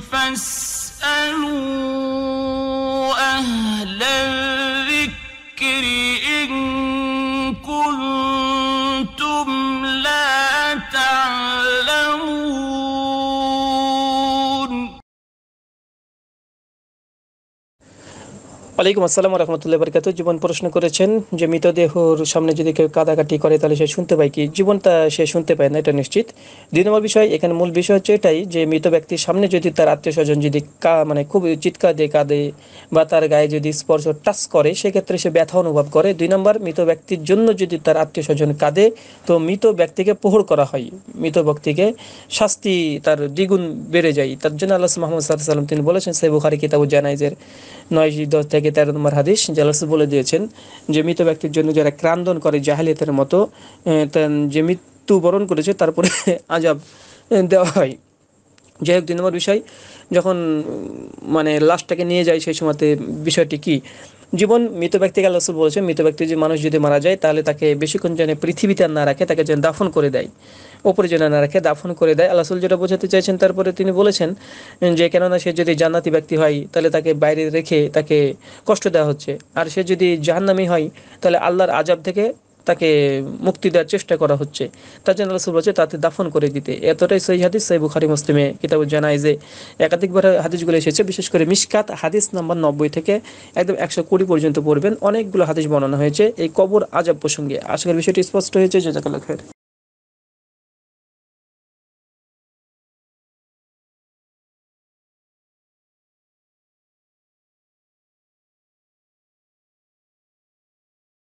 فاسألوا ওয়ালাইকুম আসসালাম রহমতুল্লাহ বরকাত জীবন প্রশ্ন করেছেন যে মৃতদেহর সামনে যদি কেউ কাদাকাটি করে, তাহলে সে শুনতে পায় কি? জীবনটা সে শুনতে পায় না, এটা নিশ্চিত। দুই নম্বর বিষয়, এখানে মূল বিষয় হচ্ছে এটাই যে মৃত ব্যক্তির সামনে যদি তার আত্মীয় স্বজন যদি কা মানে খুব চিৎকার দিয়ে কাঁদে বা তার গায়ে যদি স্পর্শ টাচ করে, সেক্ষেত্রে সে ব্যথা অনুভব করে। দুই নম্বর, মৃত ব্যক্তির জন্য যদি তার আত্মীয় স্বজন কাঁদে, তো মৃত ব্যক্তিকে প্রহর করা হয়। মৃত ব্যক্তিকে শাস্তি তার দ্বিগুণ বেড়ে যায়। তার জন্য আল্লাহ মোহাম্মদ সাল্লাহ সাল্লাম তিনি বলেছেন সেই বুখারি কিতাবু জানাইজের নয় দশ থেকে তেরো নম্বর হাদিস, জালাস বলে দিয়েছেন যে, মৃত ব্যক্তির জন্য যারা ক্রান্দন করে জাহালিয়াতের মতো যে মৃত্যু বরণ করেছে, তারপরে আজাব দেওয়া হয়। যাই হোক, দুই নম্বর বিষয়, যখন মানে লাশটাকে নিয়ে যায় সেই সময়তে বিষয়টি কি? জীবন, মৃত ব্যক্তিকে আল্লাহ বলেছেন, মৃত ব্যক্তি যে মানুষ যদি মারা যায়, তাহলে তাকে বেশিক্ষণ যেন পৃথিবীতে আর না রাখে, তাকে যেন দাফন করে দেয়। ওপরে যেন না রাখে দাফন করে দেয়। আল্লাহ যেটা বোঝাতে চাইছেন, তারপরে তিনি বলেছেন যে, কেননা সে যদি জান্নাতি ব্যক্তি হয়, তাহলে তাকে বাইরে রেখে তাকে কষ্ট দেওয়া হচ্ছে। আর সে যদি জাহান্নামী হয়, তাহলে আল্লাহর আজাব থেকে তাকে মুক্তি দেওয়ার চেষ্টা করা হচ্ছে। তার জন্য রসুল বলছে তাতে দাফন করে দিতে। এতটাই সহি হাদিস, সহি বুখারি, মুসলিমে কিতাব জানায় যে একাধিকবার হাদিসগুলো এসেছে, বিশেষ করে মিসকাত হাদিস নাম্বার নব্বই থেকে একদম একশো কুড়ি পর্যন্ত পড়বেন। অনেকগুলো হাদিস বর্ণনা হয়েছে এই কবর আজাব প্রসঙ্গে। আশা করি বিষয়টি স্পষ্ট হয়েছে। যে জাকাল খের